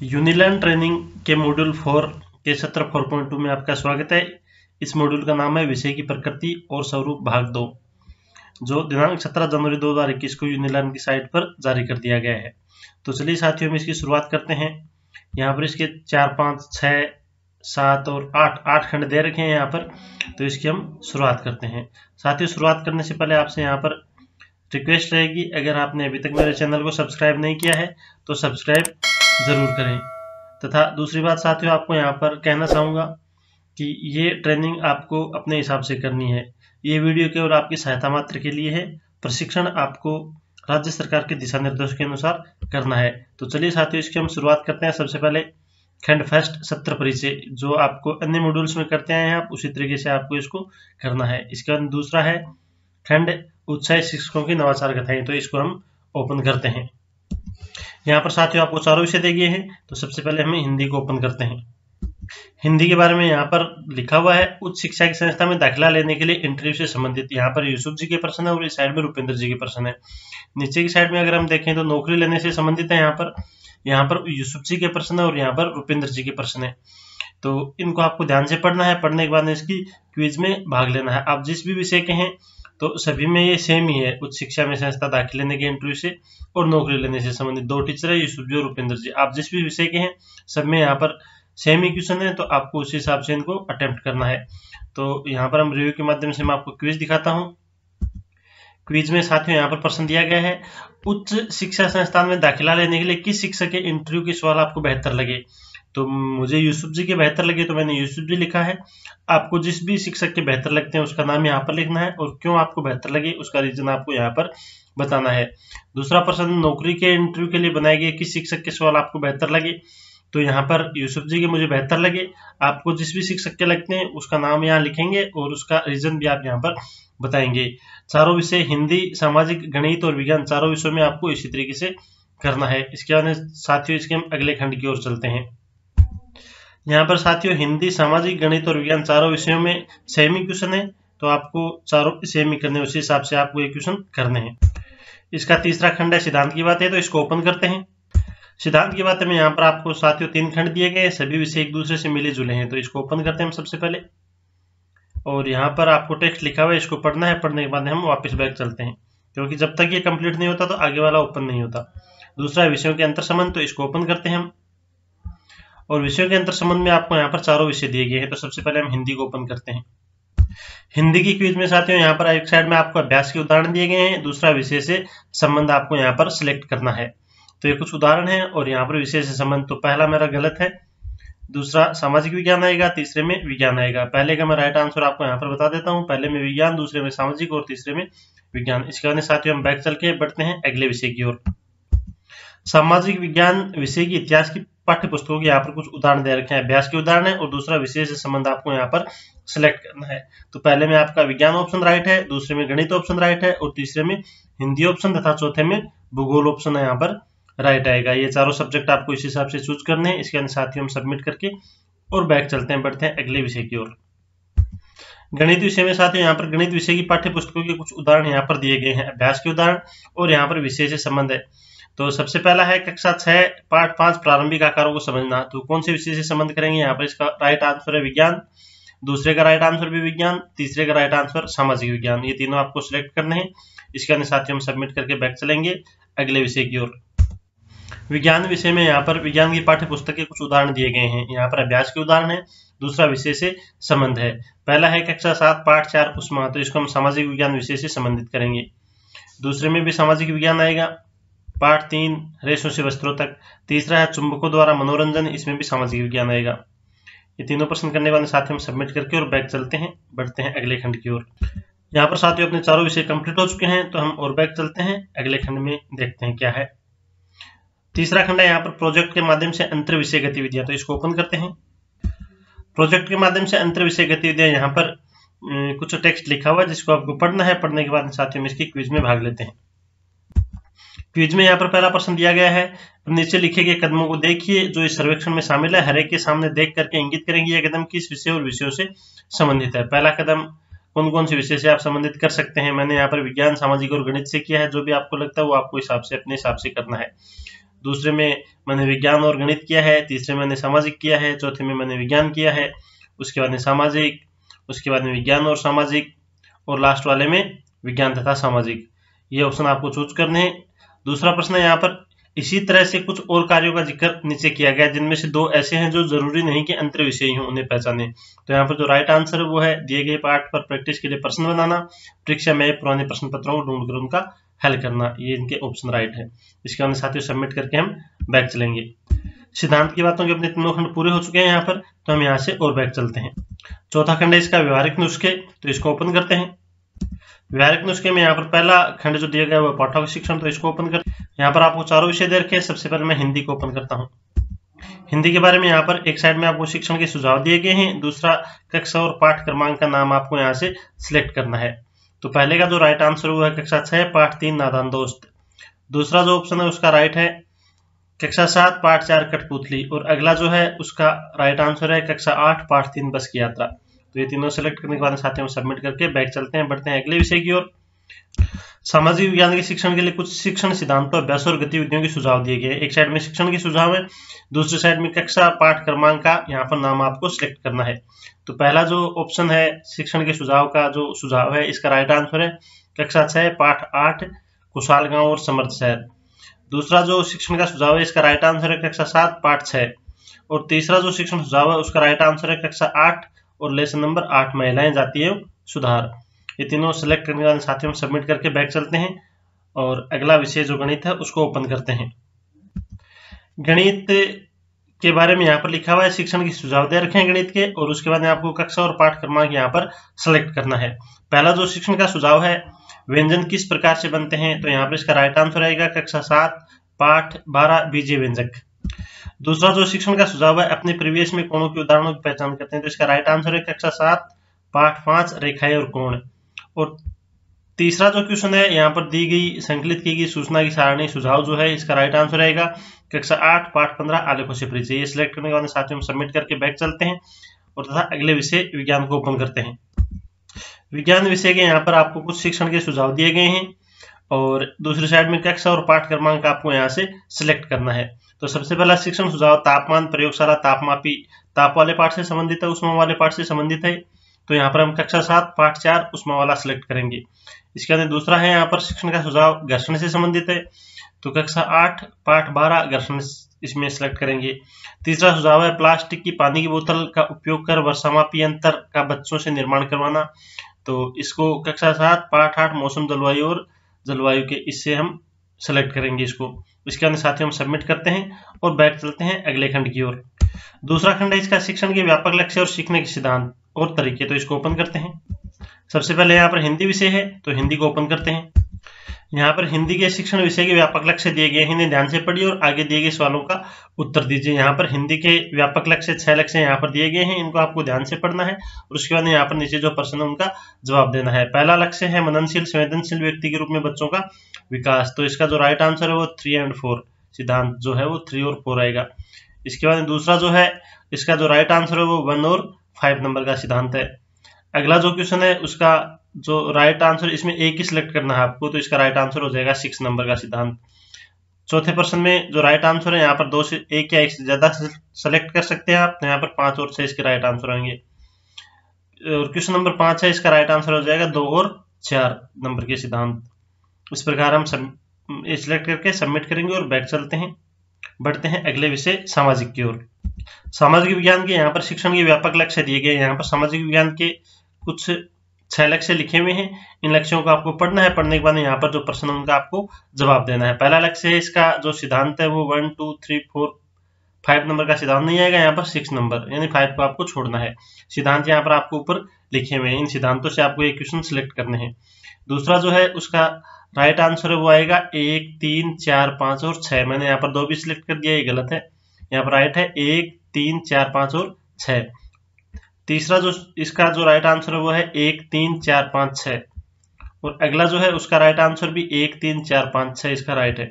यूनिलैंड training के module four के सत्र फोर पॉइंट टू में आपका स्वागत है। इस मॉड्यूल का नाम है विषय की प्रकृति और स्वरूप भाग दो, जो दिनांक 17 जनवरी 2021 को यूनिलैंड की साइट पर जारी कर दिया गया है। तो चलिए साथियों, हम इसकी शुरुआत करते हैं। यहाँ पर इसके चार, पाँच छः सात और आठ आठ खंड दे रखे हैं यहाँ पर। तो इसकी हम शुरुआत करते हैं। साथियों, शुरुआत करने से पहले आपसे यहाँ पर रिक्वेस्ट रहेगी, अगर आपने अभी तक मेरे चैनल को सब्सक्राइब नहीं किया है तो सब्सक्राइब ज़रूर करें। तथा दूसरी बात साथियों, आपको यहाँ पर कहना चाहूँगा कि ये ट्रेनिंग आपको अपने हिसाब से करनी है। ये वीडियो केवल आपकी सहायता मात्र के लिए है। प्रशिक्षण आपको राज्य सरकार के दिशा निर्देश के अनुसार करना है। तो चलिए साथियों, इसकी हम शुरुआत करते हैं। सबसे पहले खंड फ़र्स्ट सत्र परिचय, जो आपको अन्य मॉड्यूल्स में करते आए हैं, आप उसी तरीके से आपको इसको करना है। इसके बाद दूसरा है खंड उत्साही शिक्षकों की नवाचार कथाएँ। तो इसको हम ओपन करते हैं। यहाँ पर साथियों आपको चारों विषय दे गए हैं। तो सबसे पहले हमें हिंदी को ओपन करते हैं। हिंदी के बारे में यहाँ पर लिखा हुआ है, उच्च शिक्षा की संस्था में दाखिला लेने के लिए इंटरव्यू से संबंधित। यहाँ पर यूसुफ जी के प्रश्न है और इस साइड में रुपेंद्र जी के प्रश्न है। नीचे की साइड में अगर हम देखें तो नौकरी लेने से संबंधित है यहाँ पर। यहाँ पर यूसुफ जी के प्रश्न है और यहाँ पर रुपेंद्र जी के प्रश्न है। तो इनको आपको ध्यान से पढ़ना है। पढ़ने के बाद इसकी क्विज में भाग लेना है। आप जिस भी विषय के हैं तो सभी में ये सेम ही है। उच्च शिक्षा में संस्था दाखिल लेने के इंटरव्यू से और नौकरी लेने से संबंधित दो टीचर है, यूसुफ जी और रुपेंद्र जी। आप जिस भी विषय के हैं, सब में यहाँ पर सेम ही क्वेश्चन है तो आपको उस हिसाब से इनको अटेम्प्ट करना है। तो यहाँ पर हम रिव्यू के माध्यम से मैं आपको क्विज दिखाता हूँ। क्विज में साथियों, यहाँ पर प्रश्न दिया गया है, उच्च शिक्षा संस्थान में दाखिला लेने के लिए किस शिक्षक के इंटरव्यू के सवाल आपको बेहतर लगे? तो मुझे यूसुफ जी के बेहतर लगे तो मैंने यूसुफ जी लिखा है। आपको जिस भी शिक्षक के बेहतर लगते हैं, उसका नाम यहाँ पर लिखना है और क्यों आपको बेहतर लगे, उसका रीजन आपको यहाँ पर बताना है। दूसरा प्रश्न, नौकरी के इंटरव्यू के लिए बनाए गए किस शिक्षक के सवाल आपको बेहतर लगे? तो यहाँ पर यूसुफ जी के मुझे बेहतर लगे। आपको जिस भी शिक्षक के लगते हैं, उसका नाम यहाँ लिखेंगे और उसका रीजन भी आप यहाँ पर बताएँगे। चारों विषय, हिंदी, सामाजिक, गणित और विज्ञान, चारों विषयों में आपको इसी तरीके से करना है। इसके बाद साथियों, इसके हम अगले खंड की ओर चलते हैं। यहाँ पर साथियों, हिंदी, सामाजिक, गणित और विज्ञान चारों विषयों में सेमी क्वेश्चन है तो आपको चारों सेमी करने उसी हिसाब से आपको ये क्वेश्चन करने हैं। इसका तीसरा खंड है सिद्धांत की बात है तो इसको ओपन करते हैं। सिद्धांत की बात में यहाँ पर आपको साथियों तीन खंड दिए गए सभी विषय एक दूसरे से मिले जुले हैं तो इसको ओपन करते हैं हम सबसे पहले। और यहाँ पर आपको टेक्स्ट लिखा हुआ है, इसको पढ़ना है, पढ़ने के बाद हम वापस बैक चलते हैं, क्योंकि जब तक ये कंप्लीट नहीं होता तो आगे वाला ओपन नहीं होता। दूसरा विषयों के अंतर संबंध तो इसको ओपन करते हैं हम। और विषयों के अंतर संबंध में आपको यहाँ पर चारों विषय दिए गए हैं। तो सबसे पहले हम हिंदी को ओपन करते हैं। हिंदी की क्विज में साथियों, यहाँ पर एक साइड में आपको अभ्यास के उदाहरण दिए गए हैं। दूसरा विषय से संबंध आपको यहाँ पर सिलेक्ट करना है। तो ये कुछ उदाहरण है और यहाँ पर विषय से संबंध तो पहला मेरा गलत है। दूसरा, सामाजिक विज्ञान आएगा। तीसरे में विज्ञान आएगा। पहले का मैं राइट आंसर आपको यहाँ पर बता देता हूँ। पहले में विज्ञान, दूसरे में सामाजिक और तीसरे में विज्ञान। इसके बाद साथियों, हम बैक चल के बढ़ते हैं अगले विषय की ओर। सामाजिक विज्ञान विषय की इतिहास की पाठ्य पुस्तकों के यहाँ पर कुछ उदाहरण दे रखे हैं। अभ्यास के उदाहरण है और दूसरा विशेष संबंध आपको यहाँ पर सिलेक्ट करना है। तो पहले में आपका विज्ञान ऑप्शन राइट है, दूसरे में गणित ऑप्शन राइट है और तीसरे में हिंदी ऑप्शन तथा चौथे में भूगोल ऑप्शन यहाँ पर राइट आएगा। ये चारों सब्जेक्ट आपको इस हिसाब से चूज़ करने हैं। इसके साथ ही हम सबमिट करके और बैक चलते हैं, बढ़ते हैं अगले विषय की ओर। गणित विषय में साथ यहाँ पर गणित विषय की पाठ्य पुस्तकों के कुछ उदाहरण यहाँ पर दिए गए हैं। अभ्यास के उदाहरण और यहाँ पर विषय से संबंध है। तो सबसे पहला है कक्षा छह पाठ पाँच प्रारंभिक आकारों को समझना। तो कौन से विषय से संबंध करेंगे? यहाँ पर इसका राइट आंसर है विज्ञान। दूसरे का राइट आंसर भी विज्ञान, तीसरे का राइट आंसर सामाजिक विज्ञान। ये तीनों आपको सिलेक्ट करने हैं। इसके अन्य अनुसार हम सबमिट करके बैक चलेंगे अगले विषय की ओर। विज्ञान विषय में यहाँ पर विज्ञान की पाठ्य पुस्तक के कुछ उदाहरण दिए गए हैं। यहाँ पर अभ्यास के उदाहरण है। दूसरा विषय से संबंध है। पहला है कक्षा सात पाठ चार, उष्मा। तो इसको हम सामाजिक विज्ञान विषय से संबंधित करेंगे। दूसरे में भी सामाजिक विज्ञान आएगा। पाठ तीन रेशों से वस्त्रों तक। तीसरा है चुंबकों द्वारा मनोरंजन, इसमें भी सामाजिक विज्ञान आएगा। ये तीनों प्रश्न करने वाले साथी हम सबमिट करके और बैक चलते हैं। बढ़ते हैं अगले खंड की ओर। यहाँ पर साथियों अपने चारों विषय कंप्लीट हो चुके हैं तो हम और बैक चलते हैं। अगले खंड में देखते हैं क्या है। तीसरा खंड है यहाँ पर प्रोजेक्ट के माध्यम से अंतर विषय गतिविधियाँ तो इसको ओपन करते हैं। प्रोजेक्ट के माध्यम से अंतर विषय गतिविधियाँ, यहाँ पर कुछ टेक्स्ट लिखा हुआ है, जिसको आपको पढ़ना है। पढ़ने के बाद साथियों में इसकी क्विज में भाग लेते हैं। क्विज में यहाँ पर पहला प्रश्न दिया गया है। नीचे लिखे गए कदमों को देखिए, जो इस सर्वेक्षण में शामिल है हरेक के सामने देख करके इंगित करेंगे यह कदम किस विषय और विषयों से संबंधित है। पहला कदम कौन कौन से विषय से आप संबंधित कर सकते हैं? मैंने यहाँ पर विज्ञान, सामाजिक और गणित से किया है, जो भी आपको लगता है वो आपको हिसाब से, अपने हिसाब से करना है। दूसरे में मैंने विज्ञान और गणित किया है, तीसरे में मैंने सामाजिक किया है, चौथे में मैंने विज्ञान किया है, उसके बाद में सामाजिक, उसके बाद में विज्ञान और सामाजिक, और लास्ट वाले में विज्ञान तथा सामाजिक। ये ऑप्शन आपको चूज़ करने हैं। दूसरा प्रश्न यहाँ पर। इसी तरह से कुछ और कार्यों का ज़िक्र नीचे किया गया, जिनमें से दो ऐसे हैं जो ज़रूरी नहीं कि अंतर विषय हो उन्हें पहचाने। तो यहाँ पर जो राइट आंसर है, वो है दिए गए पाठ पर प्रैक्टिस के लिए प्रश्न बनाना, परीक्षा में पुराने प्रश्न पत्रों को ढूंढकर उनका हल करना, ये इनके ऑप्शन राइट है। इसके बाद साथियों सबमिट करके हम बैक चलेंगे। सिद्धांत की बातों के अपने तीनों खंड पूरे हो चुके हैं यहाँ पर तो हम यहाँ से और बैक चलते हैं। चौथा खंड है इसका व्यवहारिक नुस्खे तो इसको ओपन करते हैं। व्यवहारिक नुस्खे में यहाँ पर पहला खंड जो दिया गया वो पाठक शिक्षण तो इसको ओपन कर यहाँ पर आपको चारों विषय दे रखे सबसे पहले मैं हिंदी को ओपन करता हूँ। हिंदी के बारे में यहाँ पर एक साइड में आपको शिक्षण के सुझाव दिए गए हैं। दूसरा कक्षा और पाठ क्रमांक का नाम आपको यहाँ से सिलेक्ट करना है। तो पहले का जो राइट आंसर हुआ है, कक्षा छह, पाठ तीन, नादान दोस्त। दूसरा जो ऑप्शन है, उसका राइट है कक्षा सात, पाठ चार, कठपुतली। और अगला जो है, उसका राइट आंसर है कक्षा आठ, पाठ तीन, बस की यात्रा। तो ये तीनों सेलेक्ट करने के बाद साथियों सबमिट करके बैक चलते हैं, बढ़ते हैं अगले विषय की ओर। सामाजिक विज्ञान के शिक्षण के लिए कुछ शिक्षण सिद्धांतों, अभ्यास और गतिविधियों के सुझाव दिए गए। एक साइड में शिक्षण के सुझाव है, दूसरी साइड में कक्षा, पाठ क्रमांक का यहाँ पर नाम आपको सिलेक्ट करना है। तो पहला जो ऑप्शन है, शिक्षण के सुझाव का जो सुझाव है, इसका राइट आंसर है, कक्षा छह, पाठ आठ कुशाल गाँव और समर्थ शहर। दूसरा जो शिक्षण का सुझाव है, इसका राइट आंसर है कक्षा सात, पाठ छह। और तीसरा जो शिक्षण सुझाव है, उसका राइट आंसर है कक्षा आठ और लेसन नंबर आठ महिलाएँ जाती है सुधार। ये तीनों सेलेक्ट करने वाले साथियों में सबमिट करके बैक चलते हैं और अगला विषय जो गणित है, उसको ओपन करते हैं। गणित के बारे में यहाँ पर लिखा हुआ है, शिक्षण की सुझाव दे रखे हैं गणित के और उसके बाद आपको कक्षा और पाठ क्रमांक यहाँ पर सेलेक्ट करना है। पहला जो शिक्षण का सुझाव है, व्यंजन किस प्रकार से बनते हैं? तो यहाँ पर इसका राइट आंसर आएगा, कक्षा सात, पाठ बारह, बीजे व्यंजक। दूसरा जो शिक्षण का सुझाव है, अपने प्रीवियस में कोणों के उदाहरणों की पहचान करते हैं। तो इसका राइट आंसर है कक्षा सात, पाठ पाँच, रेखाएँ और कोण। और तीसरा जो क्वेश्चन है, यहाँ पर दी गई, संकलित की गई सूचना की सारणी सुझाव जो है, इसका राइट आंसर रहेगा। कक्षा आठ, पाठ पंद्रह आलेखों से परिचय ये सिलेक्ट करने के बाद साथियों सबमिट करके बैक चलते हैं और तथा अगले विषय, विज्ञान को ओपन करते हैं। विज्ञान विषय के यहाँ पर आपको कुछ शिक्षण के सुझाव दिए गए हैं और दूसरी साइड में कक्षा और पाठ क्रमांक आपको यहाँ से सिलेक्ट करना है। तो सबसे पहला शिक्षण सुझाव, तापमान प्रयोगशाला, तापमापी ताप वाले पाठ से संबंधित है उष्मा वाले पाठ से संबंधित है। तो यहाँ पर हम कक्षा सात, पाठ चार उष्मा वाला सिलेक्ट करेंगे। इसके बाद दूसरा है यहाँ पर शिक्षण का सुझाव, घर्षण से संबंधित है। तो कक्षा आठ, पाठ बारह, घर्षण इसमें सिलेक्ट करेंगे। तीसरा सुझाव है प्लास्टिक की पानी की बोतल का उपयोग कर वर्षामापी अंतर का बच्चों से निर्माण करवाना। तो इसको कक्षा सात, पाठ आठ, मौसम, जलवायु और जलवायु के, इससे हम सेलेक्ट करेंगे इसको। इसके अंदर साथ ही हम सबमिट करते हैं और बैक चलते हैं अगले खंड की ओर। दूसरा खंड है इसका शिक्षण के व्यापक लक्ष्य और सीखने के सिद्धांत और तरीके। तो इसको ओपन करते हैं। सबसे पहले यहाँ पर हिंदी विषय है तो हिंदी को ओपन करते हैं। यहाँ पर हिंदी के शिक्षण विषय के व्यापक लक्ष्य दिए गए हैं। ध्यान से पढ़िए और आगे दिए गए सवालों का उत्तर दीजिए। यहाँ पर हिंदी के व्यापक लक्ष्य, छह लक्ष्य यहाँ पर दिए गए हैं। इनको आपको ध्यान से पढ़ना है। और उसके बाद यहाँ पर नीचे जो प्रश्न है, उनका जवाब देना है। पहला लक्ष्य है मननशील, संवेदनशील व्यक्ति के रूप में बच्चों का विकास। तो इसका जो राइट आंसर है, वो थ्री एंड फोर सिद्धांत जो है, वो थ्री और फोर आएगा। इसके बाद दूसरा जो है, इसका जो राइट आंसर है, वो वन और फाइव नंबर का सिद्धांत है। अगला जो क्वेश्चन है, उसका जो राइट आंसर इसमें एक ही सिलेक्ट करना है आपको तो इसका राइट आंसर हो जाएगा सिक्स नंबर का सिद्धांत। चौथे प्रश्न में जो राइट आंसर है, यहाँ पर दो से एक या एक से ज़्यादा सेलेक्ट कर सकते हैं आप तो यहाँ पर पाँच और छह इसके राइट आंसर आएँगे। और क्वेश्चन नंबर पाँच है, इसका राइट आंसर हो जाएगा दो और चार नंबर के सिद्धांत। इस प्रकार हम सिलेक्ट करके सबमिट करेंगे और बैक चलते हैं। बढ़ते हैं अगले विषय, सामाजिक की ओर। सामाजिक विज्ञान के यहाँ पर शिक्षण के व्यापक लक्ष्य दिए गए यहाँ पर सामाजिक विज्ञान के कुछ छह लक्ष्य लिखे हुए हैं। इन लक्ष्यों को आपको पढ़ना है। पढ़ने के बाद यहाँ पर जो प्रश्न उनका आपको जवाब देना है। पहला लक्ष्य है, इसका जो सिद्धांत है वो one, two, three, four, five number का सिद्धांत नहीं आएगा। यहाँ पर सिक्स नंबर, यानी फाइव को आपको छोड़ना है। सिद्धांत यहाँ पर आपको ऊपर लिखे हुए हैं। इन सिद्धांतों से आपको एक क्वेश्चन सिलेक्ट करने हैं। दूसरा जो है, उसका राइट आंसर है, वो आएगा एक, तीन, चार, पाँच और छह। मैंने यहाँ पर दो भी सिलेक्ट कर दिया, ये गलत है। यहाँ पर राइट है, एक, तीन, चार, पाँच और छ तीसरा जो, इसका जो राइट आंसर है वो है एक, तीन, चार, पाँच छ और अगला जो है उसका राइट आंसर भी एक, तीन, चार, पाँच, छह इसका राइट है।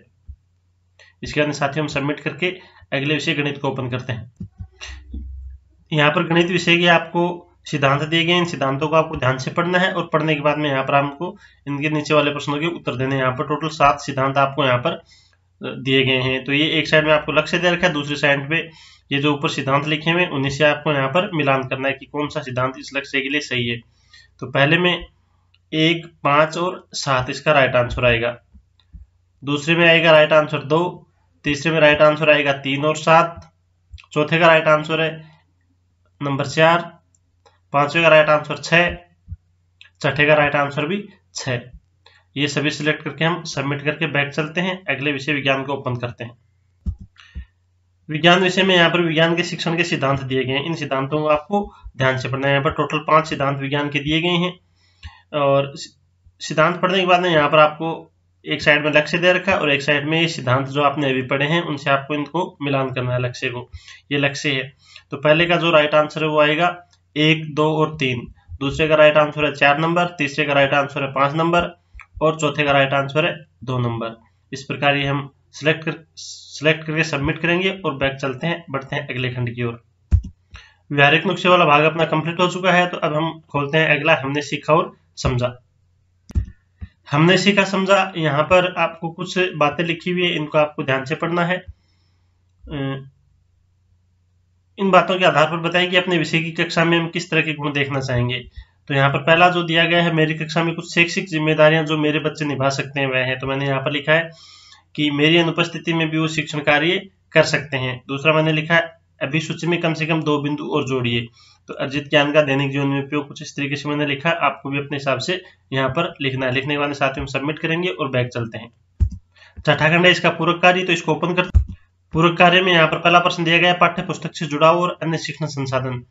इसके बाद साथियों हम सबमिट करके अगले विषय गणित को ओपन करते हैं। यहाँ पर गणित विषय के आपको सिद्धांत दिए गए इन सिद्धांतों को आपको ध्यान से पढ़ना है और पढ़ने के बाद में यहाँ पर आपको इनके नीचे वाले प्रश्नों के उत्तर देने यहाँ पर टोटल सात सिद्धांत आपको यहाँ पर दिए गए हैं। तो ये एक साइड में आपको लक्ष्य दे रखा है, दूसरी साइड पे ये जो ऊपर सिद्धांत लिखे हुए उन्हीं से आपको यहाँ पर मिलान करना है कि कौन सा सिद्धांत इस लक्ष्य के लिए सही है। तो पहले में एक, पाँच और सात, इसका राइट आंसर आएगा। दूसरे में आएगा राइट आंसर दो, तीसरे में राइट आंसर आएगा तीन और सात, चौथे का राइट आंसर है नंबर चार, पांचवे का राइट आंसर छठे का राइट आंसर भी छ ये सभी सिलेक्ट करके हम सबमिट करके बैक चलते हैं। अगले विषय विज्ञान को ओपन करते हैं। विज्ञान विषय में यहाँ पर विज्ञान के शिक्षण के सिद्धांत दिए गए हैं। इन सिद्धांतों को आपको ध्यान से पढ़ना है। यहाँ पर टोटल पाँच सिद्धांत विज्ञान के दिए गए हैं। और सिद्धांत पढ़ने के बाद में यहाँ पर आपको एक साइड में लक्ष्य दे रखा है और एक साइड में ये सिद्धांत जो आपने अभी पढ़े हैं, उनसे आपको इनको मिलान करना है लक्ष्य को। ये लक्ष्य है। तो पहले का जो राइट आंसर है वो आएगा एक, दो और तीन। दूसरे का राइट आंसर है चार नंबर तीसरे का राइट आंसर है पाँच नंबर और चौथे का राइट आंसर है दो नंबर इस प्रकार ये हम सिलेक्ट कर सिलेक्ट करके सबमिट करेंगे और बैक चलते हैं, बढ़ते हैं अगले खंड की ओर. व्यावहारिक नुस्खे वाला भाग अपना कंप्लीट हो चुका है तो अब हम खोलते हैं अगला, हमने सीखा और समझा. हमने सीखा, समझा, यहाँ पर आपको कुछ बातें लिखी हुई है, इनको आपको ध्यान से पढ़ना है. इन बातों के आधार पर बताएँ कि अपने विषय की कक्षा में हम किस तरह के गुण देखना चाहेंगे. तो यहाँ पर पहला जो दिया गया है, मेरी कक्षा में कुछ शैक्षिक जिम्मेदारियाँ जो मेरे बच्चे निभा सकते हैं, वह है। तो मैंने यहाँ पर लिखा है कि मेरी अनुपस्थिति में भी वो शिक्षण कार्य कर सकते हैं। दूसरा मैंने लिखा है अभी सूची में कम से कम दो बिंदु और जोड़िए। तो अर्जित ज्ञान का दैनिक जीवन में उपयोग कुछ इस तरीके से मैंने लिखा, आपको भी अपने हिसाब से यहाँ पर लिखना है। लिखने के बाद साथ में सबमिट करेंगे और बैक चलते हैं। छठा खंड है इसका पूरक कार्य तो इसको ओपन कर पूरक कार्य में यहाँ पर पहला प्रश्न दिया गया पाठ्य पुस्तक से जुड़ाव और अन्य शिक्षण संसाधन।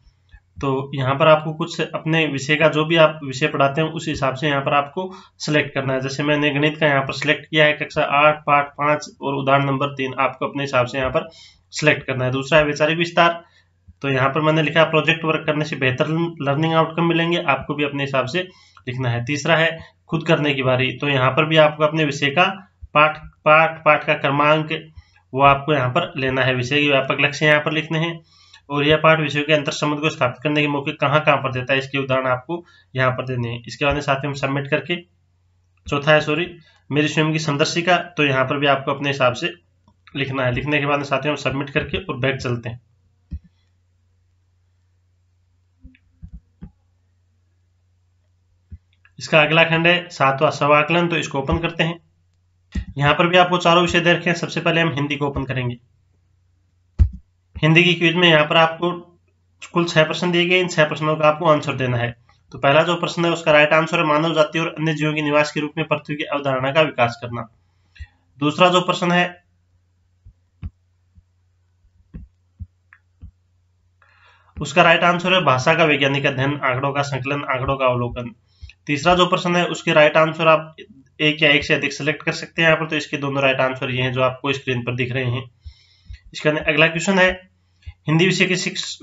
तो यहाँ पर आपको कुछ अपने विषय का जो भी आप विषय पढ़ाते हैं, उस हिसाब से यहाँ पर आपको सिलेक्ट करना है। जैसे मैंने गणित का यहाँ पर सिलेक्ट किया है कक्षा आठ पाठ पाँच और उदाहरण नंबर तीन आपको अपने हिसाब से यहाँ पर सिलेक्ट करना है। दूसरा है वैचारिक विस्तार। तो यहाँ पर मैंने लिखा प्रोजेक्ट वर्क करने से बेहतर लर्निंग आउटकम मिलेंगे, आपको भी अपने हिसाब से लिखना है। तीसरा है, खुद करने की बारी। तो यहाँ पर भी आपको अपने विषय का पाठ पाठ पाठ का क्रमांक वो आपको यहाँ पर लेना है। विषय के व्यापक लक्ष्य यहाँ पर लिखने हैं। और यह पाठ विषय के अंतर संबंध को स्थापित करने के मौके कहाँ कहाँ पर देता है, इसके उदाहरण आपको यहाँ पर देने हैं। इसके बाद साथ में सबमिट करके, चौथा है सॉरी मेरी स्वयं की संदर्शिका तो यहाँ पर भी आपको अपने हिसाब से लिखना है। लिखने के बाद साथ में सबमिट करके और बैक चलते हैं। इसका अगला खंड है, सातवा सवाकलन तो इसको ओपन करते हैं। यहाँ पर भी आपको चारों विषय दे रखे हैं। सबसे पहले हम हिंदी को ओपन करेंगे। हिंदी की क्विज में यहाँ पर आपको कुल छह प्रश्न दिए गए, इन छह प्रश्नों का आपको आंसर देना है। तो पहला जो प्रश्न है, उसका राइट आंसर है मानव जाति और अन्य जीवों के निवास के रूप में पृथ्वी की अवधारणा का विकास करना। दूसरा जो प्रश्न है, उसका राइट आंसर है भाषा का वैज्ञानिक अध्ययन, आंकड़ों का संकलन, आंकड़ों का अवलोकन। तीसरा जो प्रश्न है, उसके राइट आंसर आप एक या एक से अधिक सेलेक्ट कर सकते हैं यहाँ पर तो इसके दोनों राइट आंसर ये हैं जो आपको स्क्रीन पर दिख रहे हैं। इसके अगला क्वेश्चन है हिंदी विषय के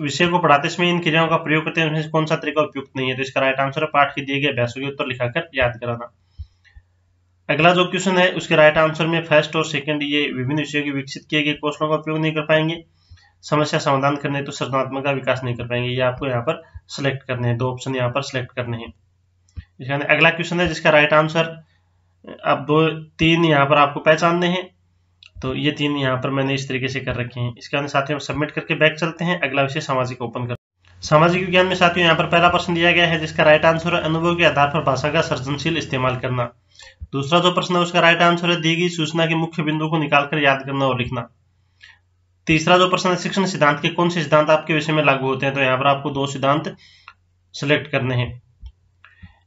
विषय को पढ़ाते समय इन क्रियाओं का प्रयोग करते हैं कौन सा तरीका उपयुक्त नहीं है? तो इसका राइट आंसर पाठ के दिए गए अभ्यासों के उत्तर लिखाकर याद कराना। अगला जो क्वेश्चन है, उसके राइट आंसर में फ़र्स्ट और सेकंड ये विभिन्न विषयों के विकसित किए गए कौशलों का उपयोग नहीं कर पाएँगे। समस्या समाधान करने तो सृजनात्मक का विकास नहीं कर पाएँगे। ये आपको यहाँ पर सिलेक्ट करने हैं। दो ऑप्शन यहाँ पर सिलेक्ट करने हैं। इसके अगला क्वेश्चन है, जिसका राइट आंसर, अब दो, तीन यहाँ पर आपको पहचानने हैं। तो ये तीन यहाँ पर मैंने इस तरीके से कर रखे हैं। इसके अंदर साथियों सबमिट करके बैक चलते हैं। अगला विषय सामाजिक ओपन कर। सामाजिक विज्ञान में साथियों, यहाँ पर पहला प्रश्न दिया गया है, जिसका राइट आंसर है अनुभव के आधार पर भाषा का सृजनशील इस्तेमाल करना। दूसरा जो प्रश्न है, उसका राइट आंसर है, दी गई सूचना के मुख्य बिंदु को निकालकर याद करना और लिखना। तीसरा जो प्रश्न है, शिक्षण सिद्धांत के कौन से सिद्धांत आपके विषय में लागू होते हैं? तो यहाँ पर आपको दो सिद्धांत सिलेक्ट करने हैं।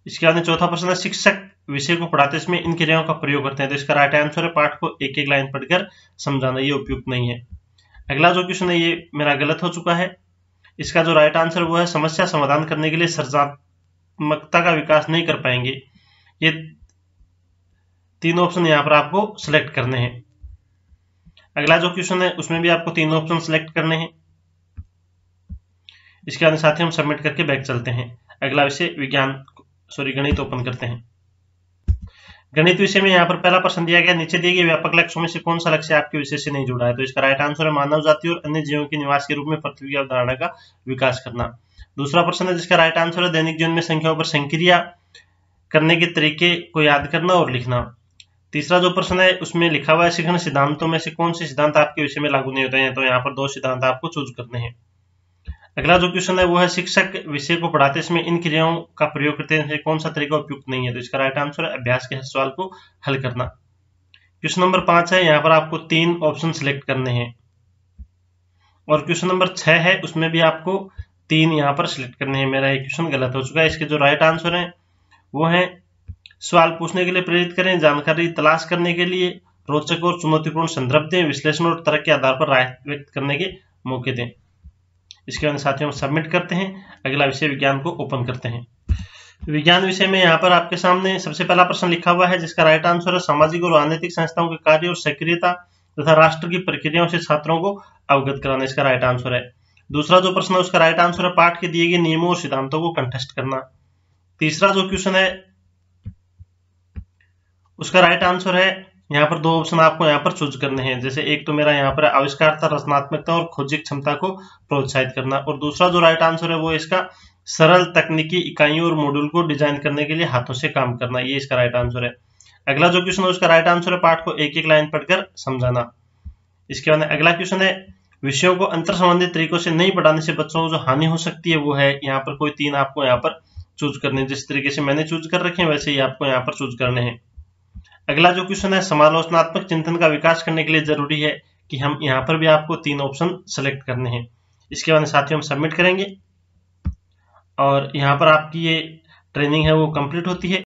इसके बाद चौथा प्रश्न है, शिक्षक विषय को पढ़ाते समय इन क्रियाओं का प्रयोग करते हैं। तो इसका राइट आंसर है पाठ को एक एक लाइन पढ़कर समझाना ये उपयुक्त नहीं है। अगला जो क्वेश्चन है, ये मेरा गलत हो चुका है। इसका जो राइट आंसर वो है समस्या समाधान करने के लिए सृजनात्मकता का विकास नहीं कर पाएँगे। ये तीन ऑप्शन यहाँ पर आपको सिलेक्ट करने हैं। अगला जो क्वेश्चन है, उसमें भी आपको तीन ऑप्शन सिलेक्ट करने हैं। इसके साथ ही हम सबमिट करके बैक चलते हैं। अगला विषय, विज्ञान सॉरी गणित ओपन करते हैं। गणित विषय में यहाँ पर पहला प्रश्न दिया गया, नीचे दिए गए व्यापक लक्ष्यों में से कौन सा लक्ष्य आपके विषय से नहीं जुड़ा है? तो इसका राइट आंसर है मानव जाति और अन्य जीवों के निवास के रूप में पृथ्वी की अवधारणा का विकास करना। दूसरा प्रश्न है जिसका राइट आंसर है, दैनिक जीवन में संख्याओं पर संक्रिया करने के तरीके को याद करना और लिखना। तीसरा जो प्रश्न है, उसमें लिखा हुआ है शिक्षण सिद्धांतों में से कौन से सिद्धांत आपके विषय में लागू नहीं होते हैं? तो यहाँ पर दो सिद्धांत आपको चूज़ करने हैं। अगला जो क्वेश्चन है, वो है शिक्षक विषय को पढ़ाते समय इन क्रियाओं का प्रयोग करते हैं। कौन सा तरीका उपयुक्त नहीं है? तो इसका राइट आंसर है, अभ्यास के सवाल को हल करना। क्वेश्चन नंबर पाँच है, यहाँ पर आपको तीन ऑप्शन सिलेक्ट करने हैं। और क्वेश्चन नंबर छह है, उसमें भी आपको तीन यहाँ पर सिलेक्ट करने हैं। मेरा ये क्वेश्चन गलत हो चुका है। इसके जो राइट आंसर है, वो है, सवाल पूछने के लिए प्रेरित करें, जानकारी तलाश करने के लिए रोचक और चुनौतीपूर्ण संदर्भ दें, विश्लेषण और तर्क के आधार पर राय व्यक्त करने के मौके दें। इसके बाद साथियों, हम सबमिट करते हैं। अगला विषय विज्ञान को ओपन करते हैं। विज्ञान विषय में यहाँ पर आपके सामने सबसे पहला प्रश्न लिखा हुआ है, जिसका राइट आंसर है, सामाजिक और राजनीतिक संस्थाओं के कार्य और सक्रियता तथा राष्ट्र की प्रक्रियाओं से छात्रों को अवगत कराना, इसका राइट आंसर है। दूसरा जो प्रश्न है, उसका राइट आंसर है, पाठ के दिए गए नियमों और सिद्धांतों को कंटेस्ट करना। तीसरा जो क्वेश्चन है, उसका राइट आंसर है यहाँ पर दो ऑप्शन आपको यहाँ पर चूज़ करने हैं। जैसे एक तो मेरा यहाँ पर आविष्कारता, रचनात्मकता और खोजी क्षमता को प्रोत्साहित करना। और दूसरा जो राइट आंसर है वो इसका सरल तकनीकी इकाइयों और मॉड्यूल को डिज़ाइन करने के लिए हाथों से काम करना, ये इसका राइट आंसर है। अगला जो क्वेश्चन है उसका राइट आंसर है पाठ को एक एक लाइन पढ़कर समझाना। इसके बाद अगला क्वेश्चन है, विषयों को अंतर संबंधित तरीकों से नहीं पढ़ाने से बच्चों को जो हानि हो सकती है वो है। यहाँ पर कोई तीन आपको यहाँ पर चूज़ करने जिस तरीके से मैंने चूज़ कर रखे हैं, वैसे ही आपको यहाँ पर चूज़ करने हैं। अगला जो क्वेश्चन है, समालोचनात्मक चिंतन का विकास करने के लिए ज़रूरी है कि हम यहाँ पर भी आपको तीन ऑप्शन सेलेक्ट करने हैं। इसके बाद साथियों, हम सबमिट करेंगे और यहाँ पर आपकी ये ट्रेनिंग है वो कंप्लीट होती है।